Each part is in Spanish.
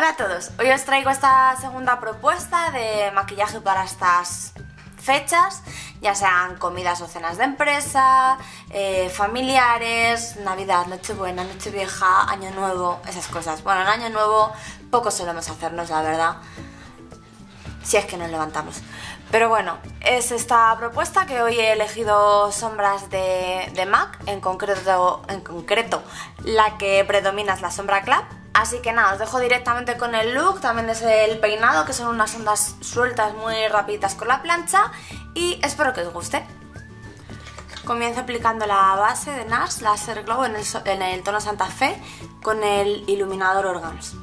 Hola a todos, hoy os traigo esta segunda propuesta de maquillaje para estas fechas, ya sean comidas o cenas de empresa, eh, familiares, Navidad, Nochebuena, Nochevieja, Año Nuevo, esas cosas. Bueno, en Año Nuevo poco solemos hacernos, la verdad, si es que nos levantamos. Pero bueno, es esta propuesta que hoy he elegido sombras de, MAC, en concreto, en concreto la que predomina es la sombra Club Así que nada, os dejo directamente con el look, también es el peinado, que son unas ondas sueltas muy rapiditas con la plancha y espero que os guste. Comienzo aplicando la base de NARS Laser Glow en en el tono Santa Fe con el iluminador Organs.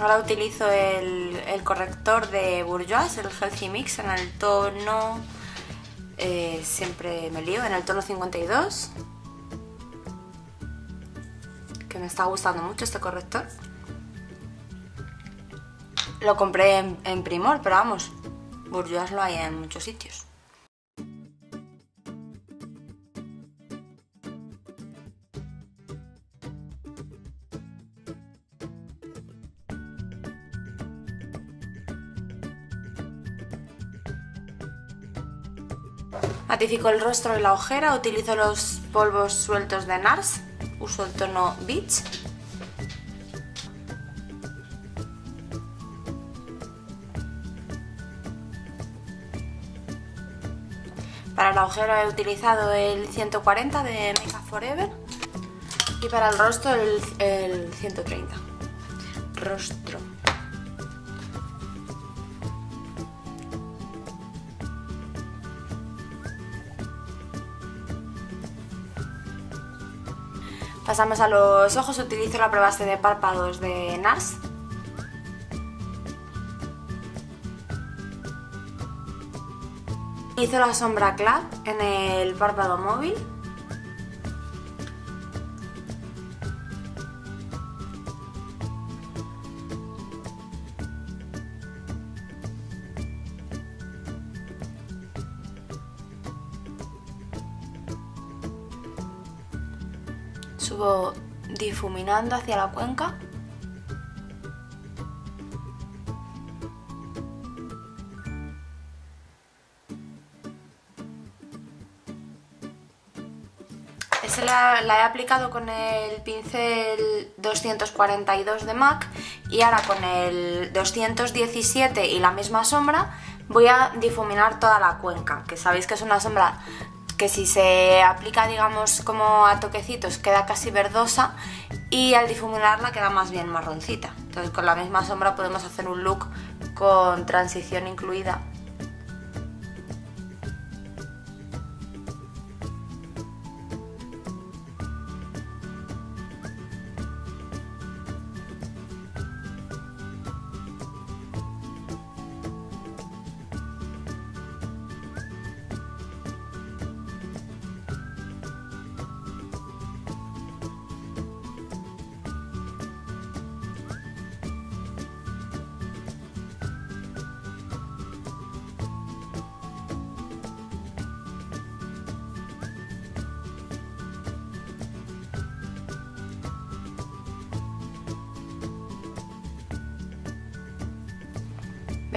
Ahora utilizo el, corrector de Bourjois, el Healthy Mix, en el tono... Eh, siempre me lío, en el tono 52. Que me está gustando mucho este corrector. Lo compré en, en Primor, pero vamos, Bourjois lo hay en muchos sitios. Matifico el rostro y la ojera, utilizo los polvos sueltos de NARS, uso el tono Beach. Para la ojera he utilizado el 140 de Makeup Forever y para el rostro el, el 130. Rostro. Pasamos a los ojos, utilizo la prueba de párpados de NARS. Utilizo la sombra Club en el párpado móvil. Difuminando hacia la cuenca. Ese la, la, he aplicado con el pincel 242 de MAC y ahora con el 217 y la misma sombra voy a difuminar toda la cuenca, que sabéis que es una sombra que si se aplica digamos como a toquecitos queda casi verdosa y al difuminarla queda más bien marroncita. Entonces con la misma sombra podemos hacer un look con transición incluida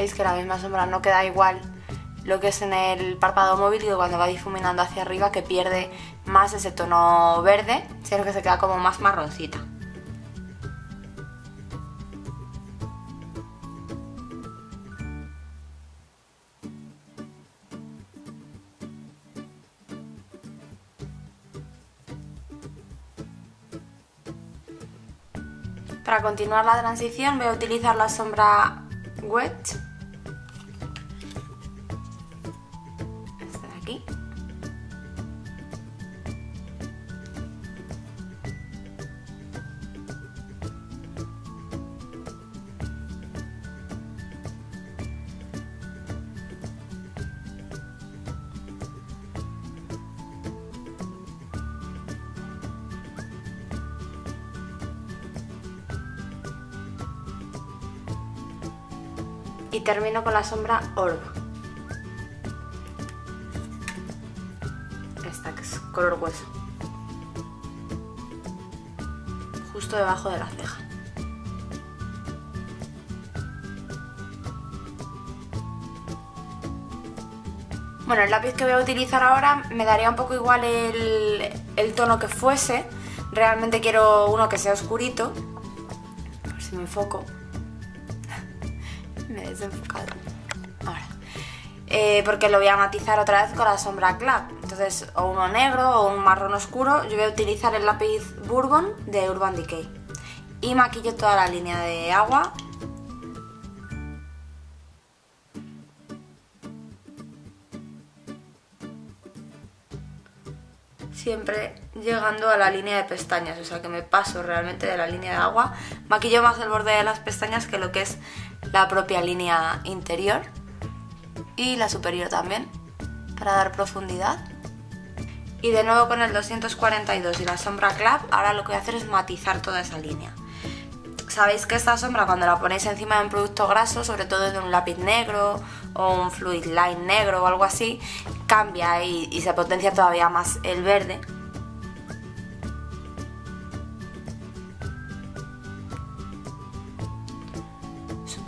veis que la misma sombra no queda igual lo que es en el párpado móvil y cuando va difuminando hacia arriba que pierde más ese tono verde, sino que se queda como más marroncita. Para continuar la transición voy a utilizar la sombra Wet Y termino con la sombra Orb. Esta que es color hueso. Justo debajo de la ceja. Bueno, el lápiz que voy a utilizar ahora me daría un poco igual el, tono que fuese. Realmente quiero uno que sea oscurito. A ver si me enfoco. Me he desenfocado. Ahora. Eh, porque lo voy a matizar otra vez con la sombra Clap. Entonces, o uno negro o un marrón oscuro. Yo voy a utilizar el lápiz Bourbon de Urban Decay. Y maquillo toda la línea de agua siempre llegando a la línea de pestañas, o sea que me paso realmente de la línea de agua. Maquillo más el borde de las pestañas que lo que es la propia línea interior y la superior también, para dar profundidad. Y de nuevo con el 242 y la sombra Clap, ahora lo que voy a hacer es matizar toda esa línea. Sabéis que esta sombra cuando la ponéis encima de un producto graso, sobre todo de un lápiz negro o un fluid line negro o algo así, cambia y, se potencia todavía más el verde.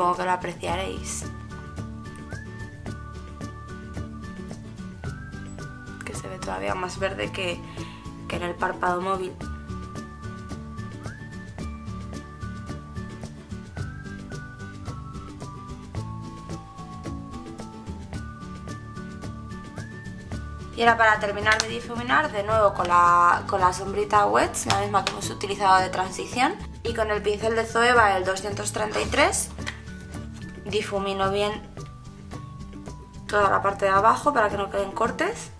Supongo que lo apreciaréis. Que se ve todavía más verde que, que en el párpado móvil. Y ahora para terminar de difuminar, de nuevo con la, con la sombrita Wets, la misma que hemos utilizado de transición, y con el pincel de Zoeva, el 233, difumino bien toda la parte de abajo para que no queden cortes.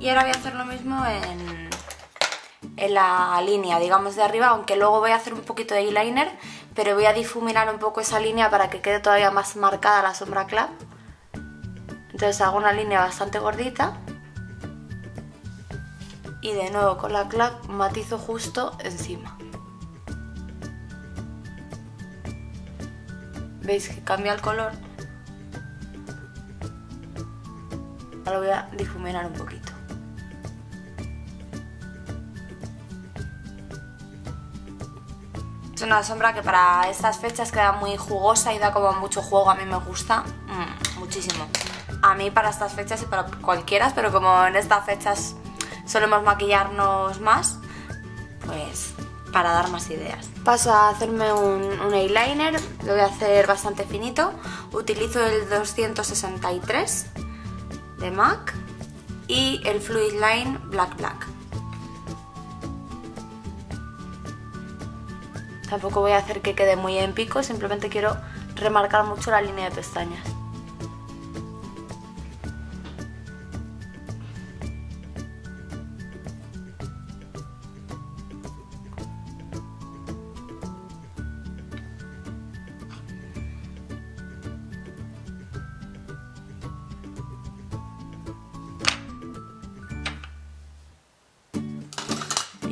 Y ahora voy a hacer lo mismo en, en la línea, digamos, de arriba, aunque luego voy a hacer un poquito de eyeliner pero voy a difuminar un poco esa línea para que quede todavía más marcada la sombra clap. Entonces hago una línea bastante gordita y de nuevo con la clap matizo justo encima. ¿Veis que cambia el color? Ahora voy a difuminar un poquito. Es una sombra que para estas fechas queda muy jugosa y da como mucho juego, a mí me gusta mm, muchísimo. A mí para estas fechas y para cualquiera, pero como en estas fechas solemos maquillarnos más, pues para dar más ideas. Paso a hacerme un, eyeliner, lo voy a hacer bastante finito. Utilizo el 263 de MAC y el Fluid Line Black Black. Tampoco voy a hacer que quede muy en pico, simplemente quiero remarcar mucho la línea de pestañas.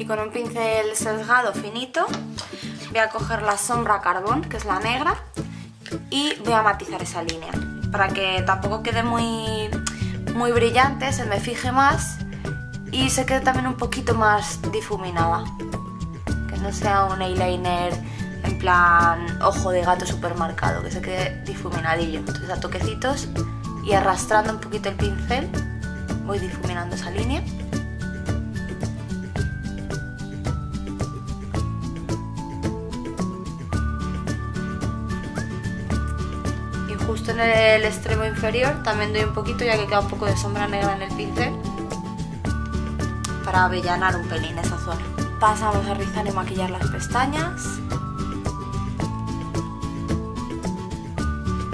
Con un pincel sesgado finito voy a coger la sombra carbón, que es la negra, y voy a matizar esa línea, para que tampoco quede muy, muy brillante, se me fije más y se quede también un poquito más difuminada. Que no sea un eyeliner en plan ojo de gato super marcado, que se quede difuminadillo. Entonces a toquecitos y arrastrando un poquito el pincel voy difuminando esa línea. En el extremo inferior también doy un poquito ya que queda un poco de sombra negra en el pincel para avellanar un pelín esa zona. Pasamos a rizar y maquillar las pestañas.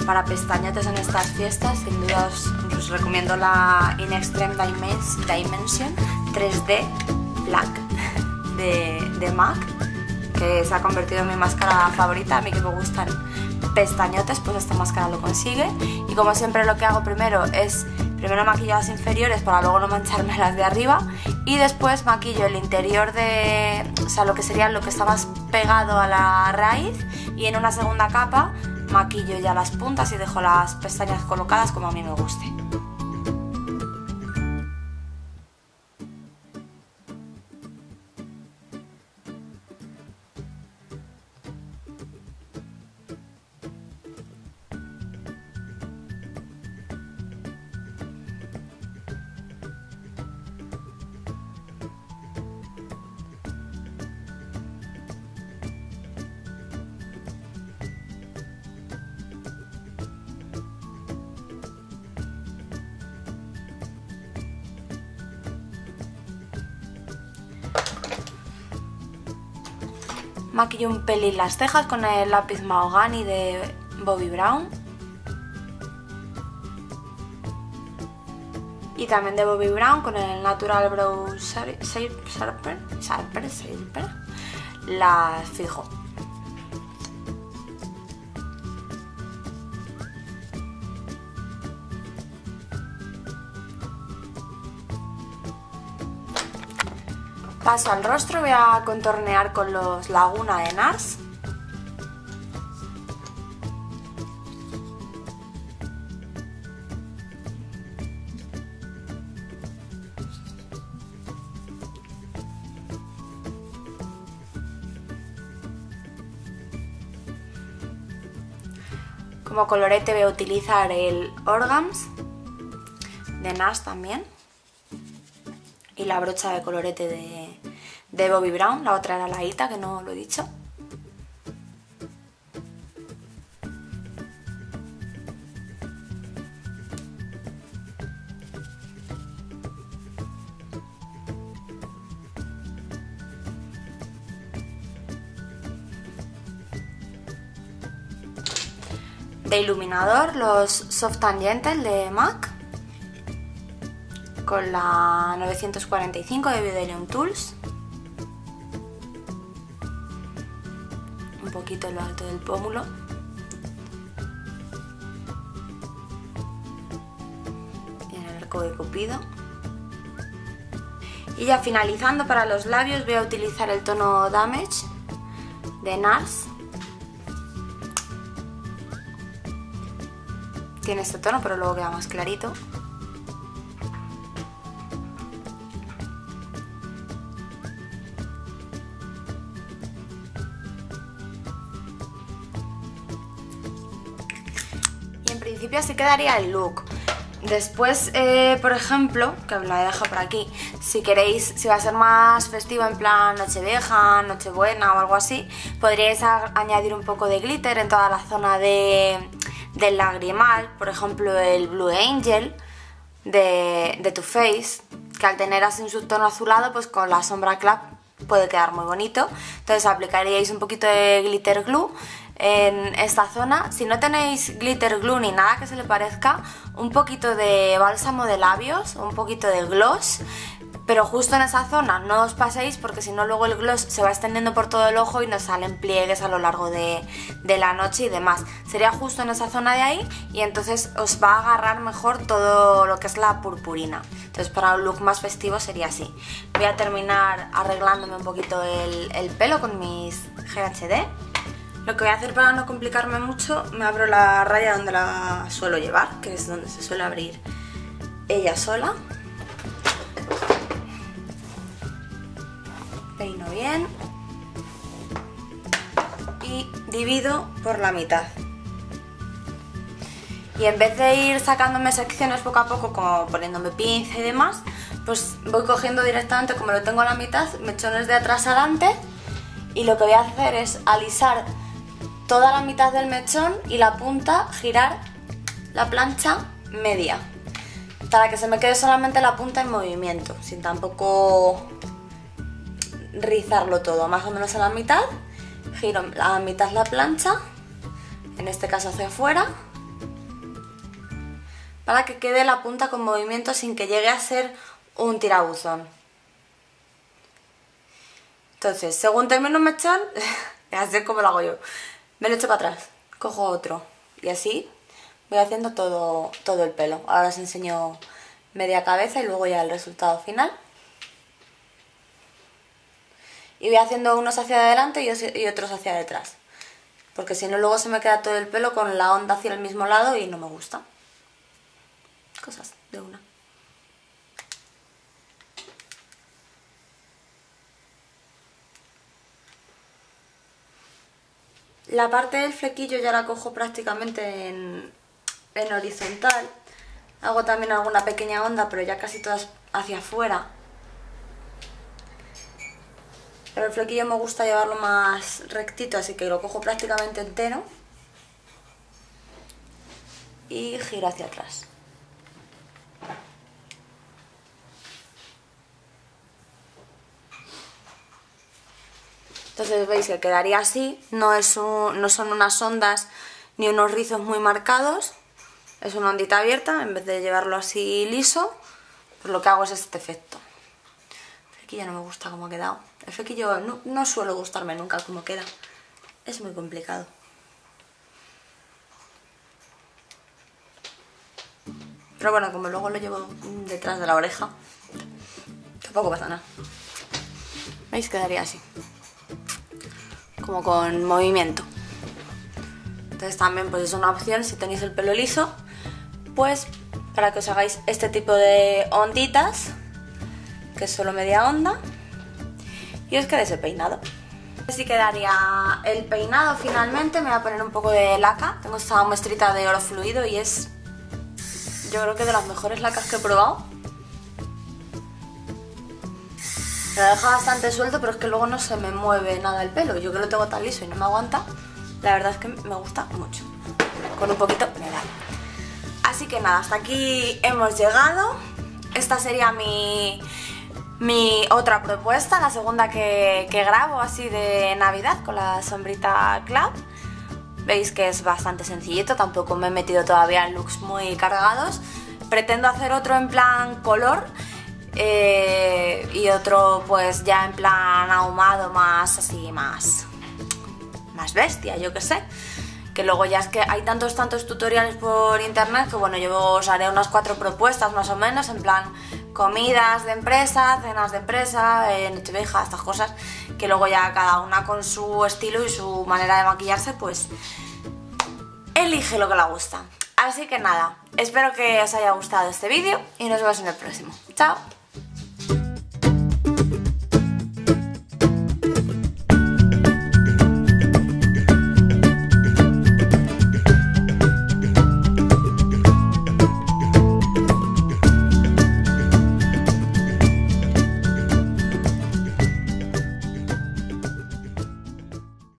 Para pestañetes en estas fiestas, sin duda os, recomiendo la In Extreme Dimension 3D Black de, de MAC que se ha convertido en mi máscara favorita, a mí que me gustan pestañotes, pues esta máscara lo consigue. Y como siempre lo que hago primero es, primero maquillo las inferiores para luego no mancharme las de arriba y después maquillo el interior de, o sea, lo que sería lo que está más pegado a la raíz y en una segunda capa maquillo ya las puntas y dejo las pestañas colocadas como a mí me guste. Maquillo un pelín las cejas con el lápiz Mahogany de Bobbi Brown. Y también de Bobbi Brown con el Natural Brow Sharper, Sharper, Sharper, las fijo. Paso al rostro, voy a contornear con los Laguna de NARS. Como colorete voy a utilizar el Orgams de NARS también y la brocha de colorete de, de Bobbi Brown, la otra era la Ita, que no lo he dicho. De iluminador, los Soft and Gentle de MAC con la 945 de Videlium Tools. Un poquito lo alto del pómulo. En el arco de cupido. Y ya finalizando para los labios voy a utilizar el tono Damage de NARS. Tiene este tono pero luego queda más clarito. Así quedaría el look. Después, eh, por ejemplo, que la dejo por aquí, si queréis, si va a ser más festivo en plan Nochevieja, Nochebuena o algo así, podríais añadir un poco de glitter en toda la zona de, del lagrimal, por ejemplo el Blue Angel de, de Too Faced, que al tener así un subtono azulado, pues con la sombra clap puede quedar muy bonito. Entonces aplicaríais un poquito de glitter glue en esta zona. Si no tenéis glitter glue ni nada que se le parezca, un poquito de bálsamo de labios, un poquito de gloss, pero justo en esa zona no os paséis porque si no luego el gloss se va extendiendo por todo el ojo y nos salen pliegues a lo largo de, de, la noche y demás. Sería justo en esa zona de ahí y entonces os va a agarrar mejor todo lo que es la purpurina. Entonces para un look más festivo sería así. Voy a terminar arreglándome un poquito el, el pelo con mis GHD. Lo que voy a hacer para no complicarme mucho, me abro la raya donde la suelo llevar, que es donde se suele abrir ella sola. Peino bien. Y divido por la mitad. Y en vez de ir sacándome secciones poco a poco, como poniéndome pinza y demás, pues voy cogiendo directamente, como lo tengo a la mitad, mechones de atrás adelante. Y lo que voy a hacer es alisar toda la mitad del mechón y la punta girar la plancha media para que se me quede solamente la punta en movimiento sin tampoco rizarlo todo. Más o menos a la mitad giro a la mitad la plancha en este caso hacia afuera para que quede la punta con movimiento sin que llegue a ser un tirabuzón. Entonces, según termino un mechón, así como lo hago yo, me lo echo para atrás, cojo otro y así voy haciendo todo, todo el pelo. Ahora os enseño media cabeza y luego ya el resultado final. Y voy haciendo unos hacia adelante y otros hacia detrás. Porque si no luego se me queda todo el pelo con la onda hacia el mismo lado y no me gusta. Cosas de una. La parte del flequillo ya la cojo prácticamente en, horizontal. Hago también alguna pequeña onda, pero ya casi todas hacia afuera. Pero el flequillo me gusta llevarlo más rectito, así que lo cojo prácticamente entero. Y giro hacia atrás. Entonces veis que quedaría así, no, es no son unas ondas ni unos rizos muy marcados, es una ondita abierta, en vez de llevarlo así liso, pues lo que hago es este efecto. El flequillo no me gusta cómo ha quedado, el flequillo no, no suele gustarme nunca cómo queda, es muy complicado. Pero bueno, como luego lo llevo detrás de la oreja, tampoco pasa nada. ¿Veis? Quedaría así como con movimiento. Entonces también pues es una opción si tenéis el pelo liso, pues para que os hagáis este tipo de onditas, que es solo media onda, y os quede ese peinado. Así quedaría el peinado finalmente, me voy a poner un poco de laca, tengo esta muestrita de oro fluido y es yo creo que de las mejores lacas que he probado. Me deja bastante suelto, pero es que luego no se me mueve nada el pelo. Yo que lo tengo tan liso y no me aguanta, la verdad es que me gusta mucho. Con un poquito me da. Así que nada, hasta aquí hemos llegado. Esta sería mi, mi otra propuesta, la segunda que, que grabo así de Navidad con la sombrita Cloud. Veis que es bastante sencillito, tampoco me he metido todavía en looks muy cargados. Pretendo hacer otro en plan color eh, y otro pues ya en plan ahumado más así, más, más bestia, yo que sé. Que luego ya es que hay tantos, tantos tutoriales por internet que bueno, yo os haré unas cuatro propuestas más o menos, en plan comidas de empresa, cenas de empresa, en Nochevieja, estas cosas, que luego ya cada una con su estilo y su manera de maquillarse, pues elige lo que le gusta. Así que nada, espero que os haya gustado este vídeo y nos vemos en el próximo. ¡Chao!